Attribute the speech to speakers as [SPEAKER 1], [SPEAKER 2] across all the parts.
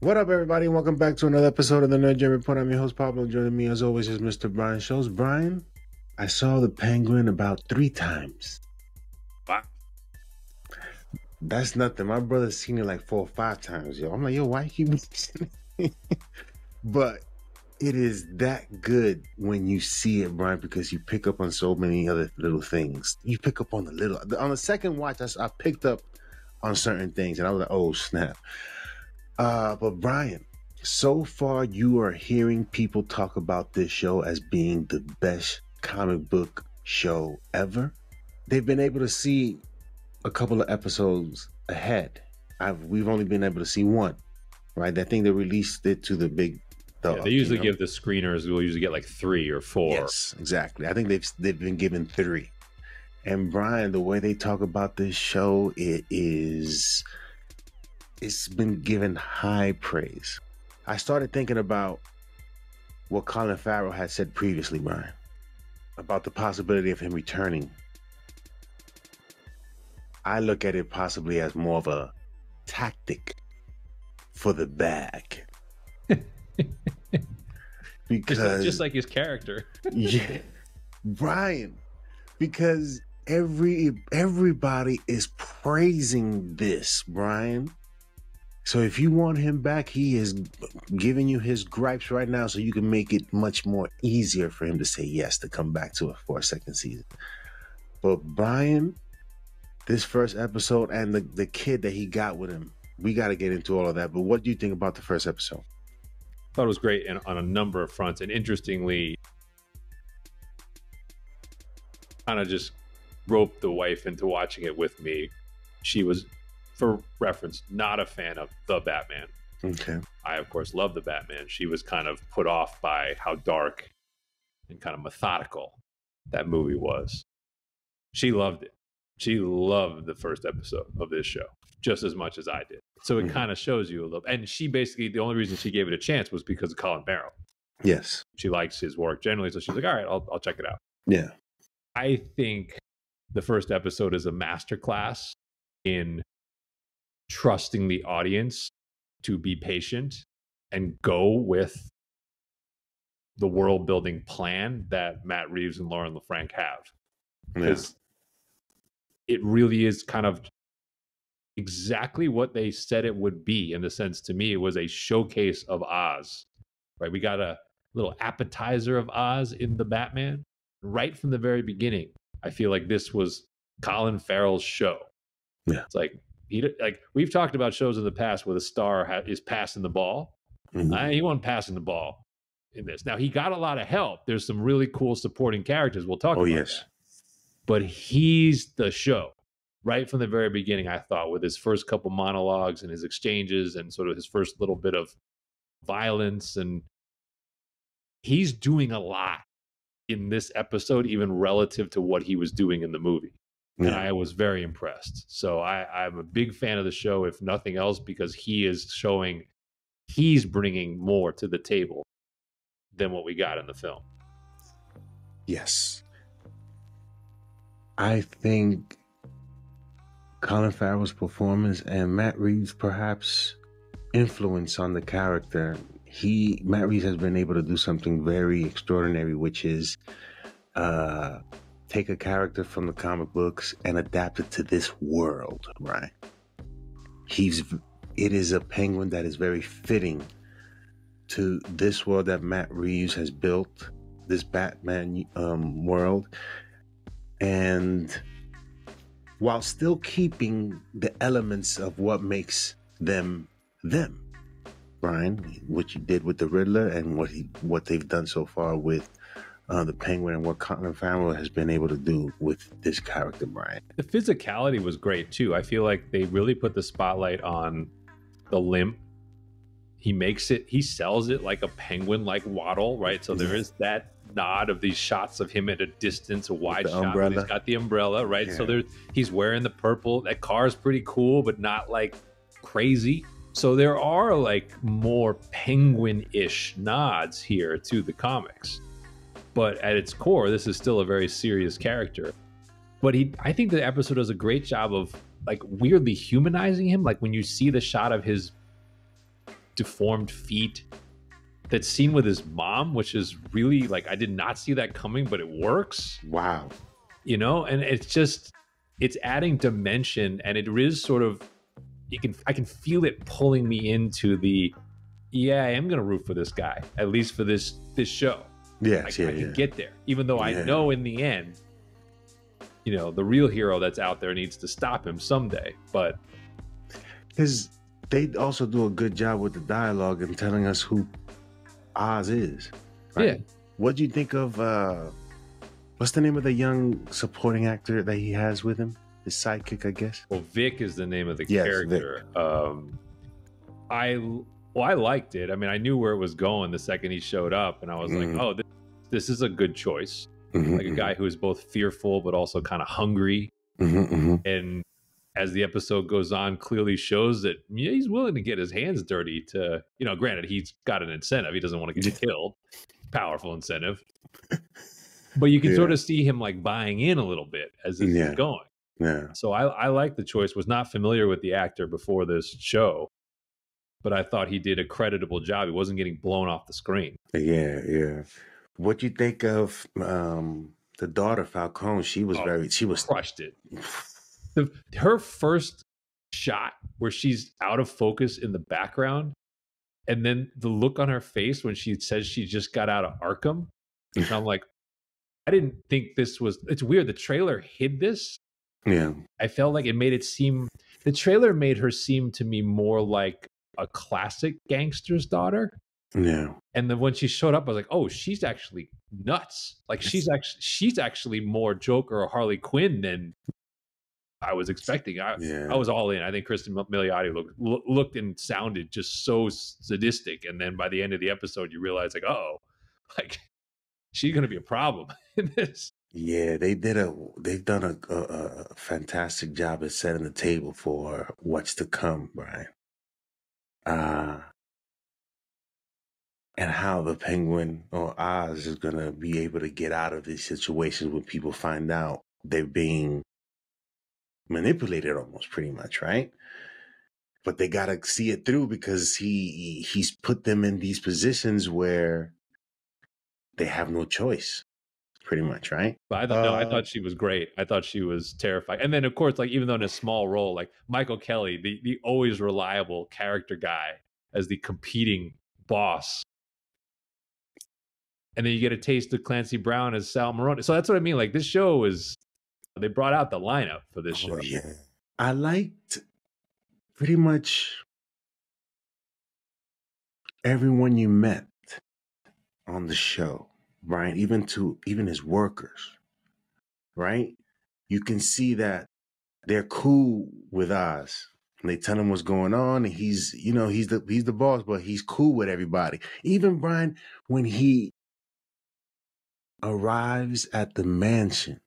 [SPEAKER 1] What up, everybody? Welcome back to another episode of the Nerd Gen Report. I'm your host, Pablo. Joining me, as always, is Mr. Brian Shows. Brian, I saw the penguin about three times.
[SPEAKER 2] Wow.
[SPEAKER 1] That's nothing. My brother's seen it like four or five times, yo. I'm like, yo, why you keep But it is that good when you see it, Brian, because you pick up on so many other little things. You pick up on the little. On the second watch, I, I picked up on certain things, and I was like, oh snap. Uh, but Brian, so far you are hearing people talk about this show as being the best comic book show ever. They've been able to see a couple of episodes ahead. I've we've only been able to see one, right? I think they released it to the big. The,
[SPEAKER 2] Yeah, they usually
[SPEAKER 1] you know?
[SPEAKER 2] give the screeners. We'll usually get like three or four.
[SPEAKER 1] Yes, exactly. I think they've they've been given three. And Brian, the way they talk about this show, it is it's been given high praise. I started thinking about what Colin Farrell had said previously, Brian, about the possibility of him returning. I look at it possibly as more of a tactic for the bag. because
[SPEAKER 2] Just, like- just like his character.
[SPEAKER 1] yeah, Brian, because every everybody is praising this, Brian. So if you want him back, he is giving you his gripes right now, so you can make it much more easier for him to say yes to come back to it for a second season. But Brian, this first episode and the the kid that he got with him, we got to get into all of that. But what do you think about the first episode?
[SPEAKER 2] thought it was great in, on a number of fronts. And interestingly, kind of just roped the wife into watching it with me. She was, for reference, not a fan of the Batman.
[SPEAKER 1] Okay.
[SPEAKER 2] I, of course, love the Batman. She was kind of put off by how dark and kind of methodical that movie was. She loved it. She loved the first episode of this show just as much as I did. So it
[SPEAKER 1] Mhm.
[SPEAKER 2] kind of shows you a little. And she basically, the only reason she gave it a chance was because of Colin Farrell.
[SPEAKER 1] Yes.
[SPEAKER 2] She likes his work generally. So she's like, all right, I'll, I'll check it out.
[SPEAKER 1] Yeah.
[SPEAKER 2] I think the first episode is a masterclass in trusting the audience to be patient and go with the world building plan that Matt Reeves and Lauren LaFranc have.
[SPEAKER 1] Yeah.
[SPEAKER 2] Because it really is kind of exactly what they said it would be in the sense to me it was a showcase of Oz. Right? We got a little appetizer of Oz in the Batman right from the very beginning. I feel like this was Colin Farrell's show.
[SPEAKER 1] Yeah.
[SPEAKER 2] It's like he like we've talked about shows in the past where the star ha- is passing the ball.
[SPEAKER 1] Mhm.
[SPEAKER 2] Uh, he wasn't passing the ball in this. Now he got a lot of help. There's some really cool supporting characters. We'll talk about.
[SPEAKER 1] Oh, yes.
[SPEAKER 2] that. But he's the show right from the very beginning. I thought with his first couple monologues and his exchanges and sort of his first little bit of violence and he's doing a lot in this episode, even relative to what he was doing in the movie and I was very impressed. So I, I'm a big fan of the show, if nothing else, because he is showing he's bringing more to the table than what we got in the film.
[SPEAKER 1] Yes. I think Colin Farrell's performance and Matt Reeves' perhaps influence on the character. He Matt Reeves has been able to do something very extraordinary, which is uh take a character from the comic books and adapt it to this world, right? He's it is a penguin that is very fitting to this world that Matt Reeves has built, this Batman um, world, and while still keeping the elements of what makes them them. Brian, what you did with the Riddler and what he what they've done so far with uh, the Penguin and what Colin Farrell has been able to do with this character, Brian.
[SPEAKER 2] The physicality was great too. I feel like they really put the spotlight on the limp. He makes it, he sells it like a penguin like waddle, right? So there is that nod of these shots of him at a distance, a wide shot.
[SPEAKER 1] umbrella.
[SPEAKER 2] He's got the umbrella, right? So
[SPEAKER 1] Yeah.
[SPEAKER 2] there he's wearing the purple. That car is pretty cool, but not like crazy. So there are like more penguin-ish nods here to the comics. But at its core, this is still a very serious character. But he I think the episode does a great job of like weirdly humanizing him. Like when you see the shot of his deformed feet that scene with his mom, which is really like I did not see that coming, but it works.
[SPEAKER 1] Wow.
[SPEAKER 2] You know, and it's just it's adding dimension and it is sort of you can I can feel it pulling me into the yeah, I am gonna root for this guy, at least for this this show.
[SPEAKER 1] Yes,
[SPEAKER 2] I,
[SPEAKER 1] yeah,
[SPEAKER 2] I can
[SPEAKER 1] yeah.
[SPEAKER 2] get there. Even though I know in the end, you know, the real hero that's out there needs to stop him someday. But
[SPEAKER 1] Because they also do a good job with the dialogue and telling us who Oz is.
[SPEAKER 2] Yeah.
[SPEAKER 1] What do you think of uh what's the name of the young supporting actor that he has with him? His sidekick, I guess.
[SPEAKER 2] well, Vic is the name of the
[SPEAKER 1] Yes,
[SPEAKER 2] character. Um I well, I liked it. I mean, I knew where it was going the second he showed up, and I was
[SPEAKER 1] Mhm.
[SPEAKER 2] like, oh, this, this is a good choice.
[SPEAKER 1] Mhm,
[SPEAKER 2] Like a guy who is both fearful but also kind of hungry.
[SPEAKER 1] mhm, mhm.
[SPEAKER 2] And as the episode goes on, clearly shows that yeah, he's willing to get his hands dirty to, you know, granted, he's got an incentive. He doesn't want to get killed. Powerful incentive. But you can
[SPEAKER 1] Yeah.
[SPEAKER 2] sort of see him like buying in a little bit as this
[SPEAKER 1] Yeah.
[SPEAKER 2] is going.
[SPEAKER 1] Yeah.
[SPEAKER 2] So I, I like the choice. Was not familiar with the actor before this show, but I thought he did a creditable job. He wasn't getting blown off the screen.
[SPEAKER 1] Yeah, yeah. What do you think of um the daughter Falcone? She was
[SPEAKER 2] Oh,
[SPEAKER 1] very she was
[SPEAKER 2] Crushed it. The, her first shot where she's out of focus in the background, and then the look on her face when she says she just got out of Arkham, and I'm like, I didn't think this was. It's weird. The trailer hid this.
[SPEAKER 1] Yeah.
[SPEAKER 2] I felt like it made it seem. The trailer made her seem to me more like a classic gangster's daughter.
[SPEAKER 1] Yeah.
[SPEAKER 2] and then when she showed up, I was like, "Oh, she's actually nuts! Like she's actually she's actually more Joker or Harley Quinn than I was expecting." I,
[SPEAKER 1] Yeah.
[SPEAKER 2] I was all in. I think Kristen Milioti looked looked and sounded just so sadistic, and then by the end of the episode, you realize like, "Oh, like she's gonna be a problem in this."
[SPEAKER 1] Yeah, they did a. They've done a, a, a fantastic job at setting the table for what's to come, Brian. Uh and how the Penguin or Oz is gonna be able to get out of these situations when people find out they're being manipulated, almost pretty much, right? But they gotta see it through because he he's put them in these positions where they have no choice, pretty much, right?
[SPEAKER 2] But I thought no, I
[SPEAKER 1] Uh,
[SPEAKER 2] thought she was great. I thought she was terrifying. And then of course, like even though in a small role, like Michael Kelly, the the always reliable character guy as the competing boss. And then you get a taste of Clancy Brown as Sal Maroni. So that's what I mean. Like this show is they brought out the lineup for this show.
[SPEAKER 1] Oh, yeah. I liked pretty much everyone you met on the show, right? Even to even his workers, right? You can see that they're cool with Oz. And they tell him what's going on, and he's, you know, he's the he's the boss, but he's cool with everybody. Even Brian, when he arrives at the mansion,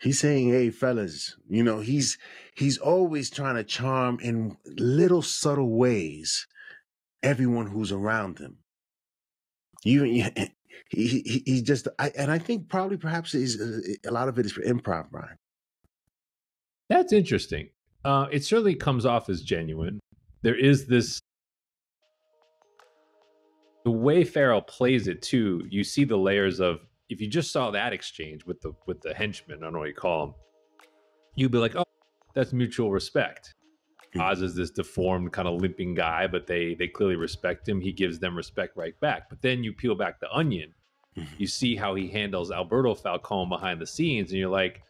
[SPEAKER 1] He's saying, "Hey, fellas, you know he's he's always trying to charm in little subtle ways everyone who's around him. Even he, he he's just, I, and I think probably perhaps is a lot of it is for improv, Brian.
[SPEAKER 2] That's interesting. Uh, it certainly comes off as genuine. There is this the way Farrell plays it too. You see the layers of if you just saw that exchange with the with the henchman, I don't know what you call him, you'd be like, oh, that's mutual respect. Oz is this deformed, kind of limping guy, but they they clearly respect him. He gives them respect right back. But then you peel back the onion,
[SPEAKER 1] Mhm.
[SPEAKER 2] you see how he handles Alberto Falcone behind the scenes, and you're like,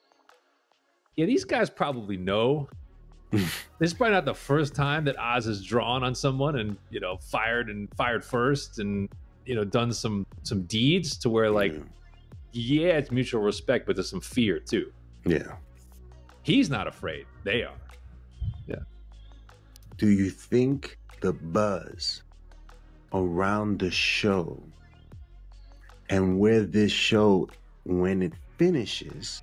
[SPEAKER 2] yeah, these guys probably know. this is probably not the first time that Oz has drawn on someone and you know fired and fired first and you know done some some deeds to where like yeah it's mutual respect but there's some fear too
[SPEAKER 1] yeah.
[SPEAKER 2] he's not afraid they are
[SPEAKER 1] Do you think the buzz around the show and where this show, when it finishes,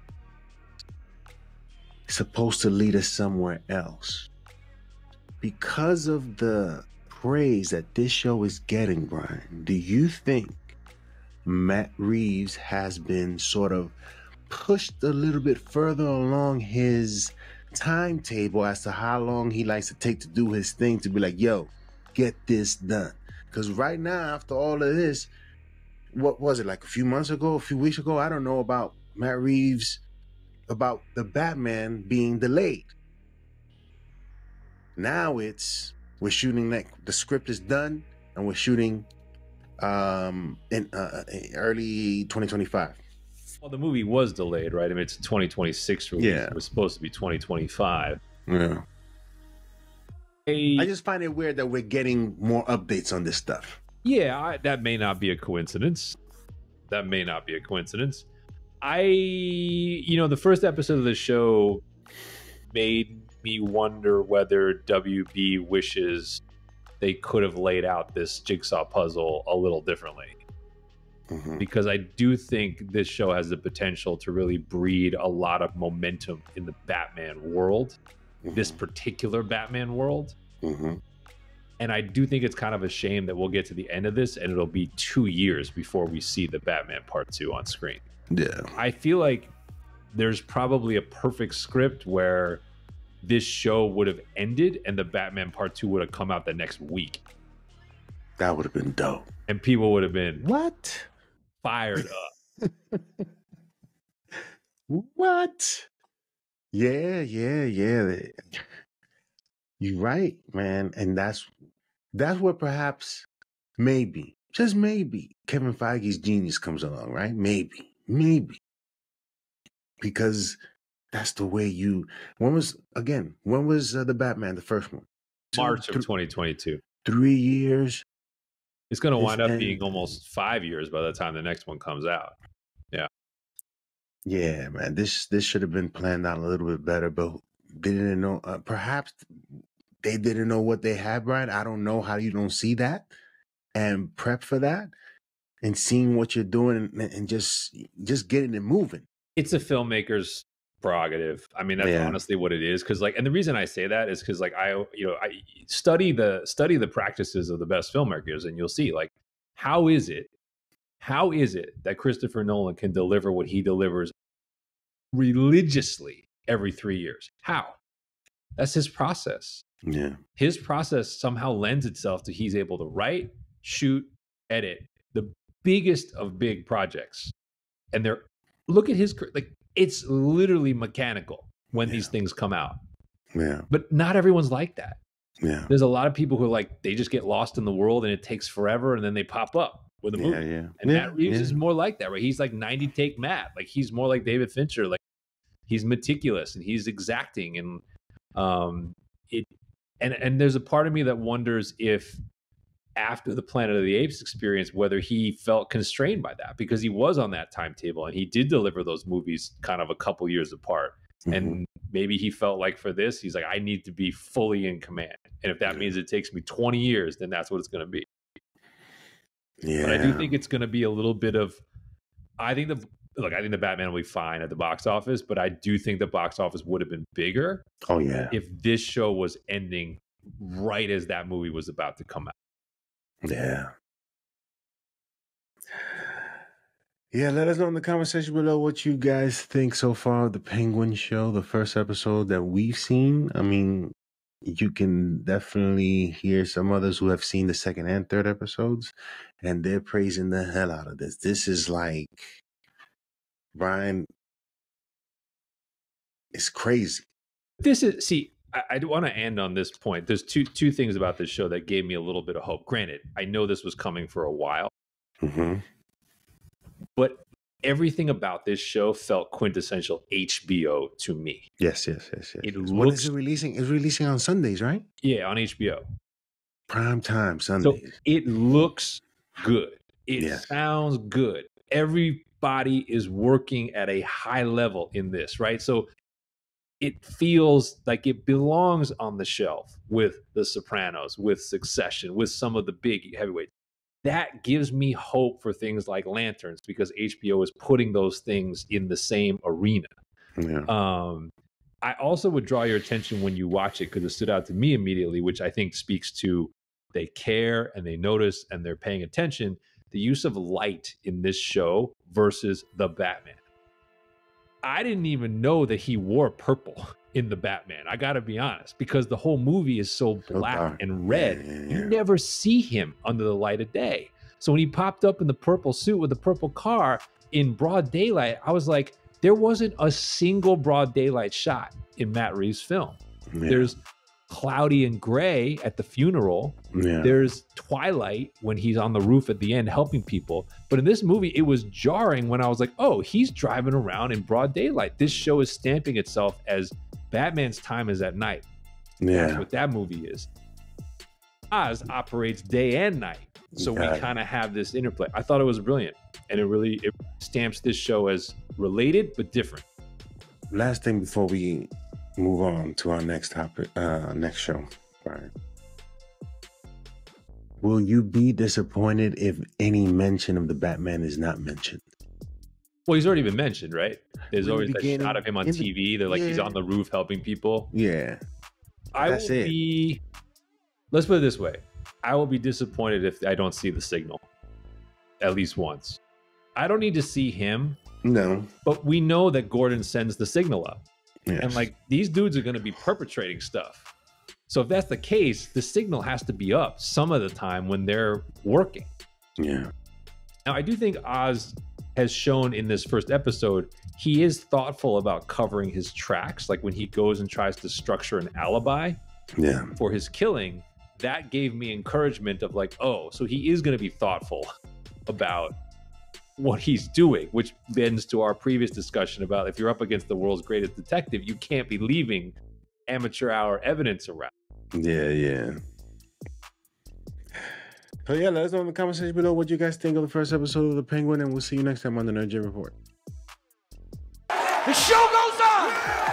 [SPEAKER 1] is supposed to lead us somewhere else? Because of the praise that this show is getting, Brian, do you think Matt Reeves has been sort of pushed a little bit further along his timetable as to how long he likes to take to do his thing to be like, yo, get this done. Because right now, after all of this, what was it like a few months ago, a few weeks ago? I don't know about Matt Reeves, about the Batman being delayed. Now it's we're shooting like the script is done and we're shooting um in uh, early 2025.
[SPEAKER 2] Well, the movie was delayed, right? I mean, it's a 2026 release.
[SPEAKER 1] Yeah.
[SPEAKER 2] It was supposed to be 2025.
[SPEAKER 1] Yeah.
[SPEAKER 2] I,
[SPEAKER 1] I just find it weird that we're getting more updates on this stuff.
[SPEAKER 2] yeah, I, that may not be a coincidence. That may not be a coincidence. I, you know, the first episode of the show made me wonder whether WB wishes they could have laid out this jigsaw puzzle a little differently.
[SPEAKER 1] Mhm.
[SPEAKER 2] because I do think this show has the potential to really breed a lot of momentum in the Batman world, this particular Batman world.
[SPEAKER 1] Mhm.
[SPEAKER 2] And I do think it's kind of a shame that we'll get to the end of this and it'll be two years before we see the Batman part two on screen.
[SPEAKER 1] yeah.
[SPEAKER 2] I feel like there's probably a perfect script where this show would have ended and the Batman part two would have come out the next week.
[SPEAKER 1] That would have been dope.
[SPEAKER 2] And people would have been
[SPEAKER 1] What?
[SPEAKER 2] Fired up.
[SPEAKER 1] What? Yeah, yeah, yeah. You're right, man. And that's that's where perhaps maybe, just maybe, Kevin Feige's genius comes along, right? Maybe, maybe. Because that's the way you when was again, when was uh, the Batman, the first one?
[SPEAKER 2] March of 2022.
[SPEAKER 1] three years.
[SPEAKER 2] It's going to wind up being almost five years by the time the next one comes out.
[SPEAKER 1] Yeah. Yeah, man. This this should have been planned out a little bit better, but they didn't know. Uh, perhaps they didn't know what they had, Brian. I don't know how you don't see that and prep for that and seeing what you're doing and, and just just getting it moving.
[SPEAKER 2] It's a filmmaker's prerogative. I mean, that's
[SPEAKER 1] Yeah.
[SPEAKER 2] honestly what it is. Because like, and the reason I say that is because like I, you know, I study the study the practices of the best filmmakers, and you'll see like how is it, how is it that Christopher Nolan can deliver what he delivers religiously every three years? How? That's his process.
[SPEAKER 1] Yeah,
[SPEAKER 2] his process somehow lends itself to he's able to write, shoot, edit the biggest of big projects. And they're look at his like it's literally mechanical when these things come out.
[SPEAKER 1] yeah,
[SPEAKER 2] But not everyone's like that.
[SPEAKER 1] yeah,
[SPEAKER 2] There's a lot of people who are like they just get lost in the world and it takes forever and then they pop up with a
[SPEAKER 1] yeah,
[SPEAKER 2] movie.
[SPEAKER 1] yeah.
[SPEAKER 2] And
[SPEAKER 1] yeah,
[SPEAKER 2] Matt Reeves
[SPEAKER 1] yeah.
[SPEAKER 2] is more like that, right? He's like 90 take Matt. Like he's more like David Fincher. Like he's meticulous and he's exacting and um it and and there's a part of me that wonders if after the Planet of the Apes experience, whether he felt constrained by that because he was on that timetable and he did deliver those movies kind of a couple years apart.
[SPEAKER 1] Mhm.
[SPEAKER 2] And maybe he felt like for this, he's like, I need to be fully in command. And if that
[SPEAKER 1] Yeah.
[SPEAKER 2] means it takes me 20 years, then that's what it's going to be.
[SPEAKER 1] yeah,
[SPEAKER 2] But I do think it's going to be a little bit of. I think the look. I think the Batman will be fine at the box office, but I do think the box office would have been bigger
[SPEAKER 1] Oh yeah,
[SPEAKER 2] if this show was ending right as that movie was about to come out.
[SPEAKER 1] Yeah. Yeah, let us know in the comment section below what you guys think so far of the Penguin show, the first episode that we've seen. I mean, you can definitely hear some others who have seen the second and third episodes, and they're praising the hell out of this. This is like, Brian, it's crazy.
[SPEAKER 2] This is see. I, I want to end on this point. There's two two things about this show that gave me a little bit of hope. Granted, I know this was coming for a while,
[SPEAKER 1] Mm-hmm.
[SPEAKER 2] but everything about this show felt quintessential HBO to me.
[SPEAKER 1] Yes, yes, yes, yes.
[SPEAKER 2] It
[SPEAKER 1] yes. When is
[SPEAKER 2] looks-
[SPEAKER 1] it releasing? It's releasing on Sundays, right?
[SPEAKER 2] Yeah, on HBO.
[SPEAKER 1] Prime time
[SPEAKER 2] So it looks good. It
[SPEAKER 1] Yes.
[SPEAKER 2] sounds good. Everybody is working at a high level in this, right? So it feels like it belongs on the shelf with The Sopranos, with Succession, with some of the big heavyweights. That gives me hope for things like Lanterns because HBO is putting those things in the same arena.
[SPEAKER 1] yeah.
[SPEAKER 2] Um, I also would draw your attention when you watch it because it stood out to me immediately, which I think speaks to they care and they notice and they're paying attention. The use of light in this show versus the Batman. I didn't even know that he wore purple. in the Batman. I got to be honest because the whole movie is so
[SPEAKER 1] So
[SPEAKER 2] black
[SPEAKER 1] dark.
[SPEAKER 2] and red.
[SPEAKER 1] Yeah, yeah,
[SPEAKER 2] You never see him under the light of day. So when he popped up in the purple suit with the purple car in broad daylight, I was like, there wasn't a single broad daylight shot in Matt Reeves' film.
[SPEAKER 1] Yeah.
[SPEAKER 2] There's cloudy and gray at the funeral.
[SPEAKER 1] yeah.
[SPEAKER 2] There's twilight when he's on the roof at the end helping people. But in this movie, it was jarring when I was like, oh, he's driving around in broad daylight. This show is stamping itself as Batman's time is at night.
[SPEAKER 1] Yeah.
[SPEAKER 2] That's what that movie is. Oz operates day and night. So we kind of have this interplay. I thought it was brilliant. And it really it stamps this show as related but different.
[SPEAKER 1] Last thing before we move on to our next topic, uh, next show. Right. Will you be disappointed if any mention of the Batman is not mentioned?
[SPEAKER 2] Well, he's already been mentioned, right? There's
[SPEAKER 1] In the
[SPEAKER 2] always that
[SPEAKER 1] beginning-
[SPEAKER 2] shot of him on
[SPEAKER 1] in the-
[SPEAKER 2] TV. They're like he's on the roof helping people.
[SPEAKER 1] Yeah.
[SPEAKER 2] I
[SPEAKER 1] That's
[SPEAKER 2] will
[SPEAKER 1] it.
[SPEAKER 2] be. Let's put it this way: I will be disappointed if I don't see the signal at least once. I don't need to see him,
[SPEAKER 1] No.
[SPEAKER 2] but we know that Gordon sends the signal up,
[SPEAKER 1] Yes.
[SPEAKER 2] and like these dudes are going to be perpetrating stuff. So if that's the case, the signal has to be up some of the time when they're working.
[SPEAKER 1] Yeah.
[SPEAKER 2] Now, I do think Oz has shown in this first episode he is thoughtful about covering his tracks. Like when he goes and tries to structure an alibi,
[SPEAKER 1] Yeah.
[SPEAKER 2] for his killing, that gave me encouragement of like, oh, so he is going to be thoughtful about what he's doing, which lends to our previous discussion about if you're up against the world's greatest detective, you can't be leaving amateur hour evidence around.
[SPEAKER 1] Yeah. Yeah. So yeah, let us know in the comment section below what you guys think of the first episode of The Penguin, and we'll see you next time on the Nerd Report.
[SPEAKER 3] The show goes on.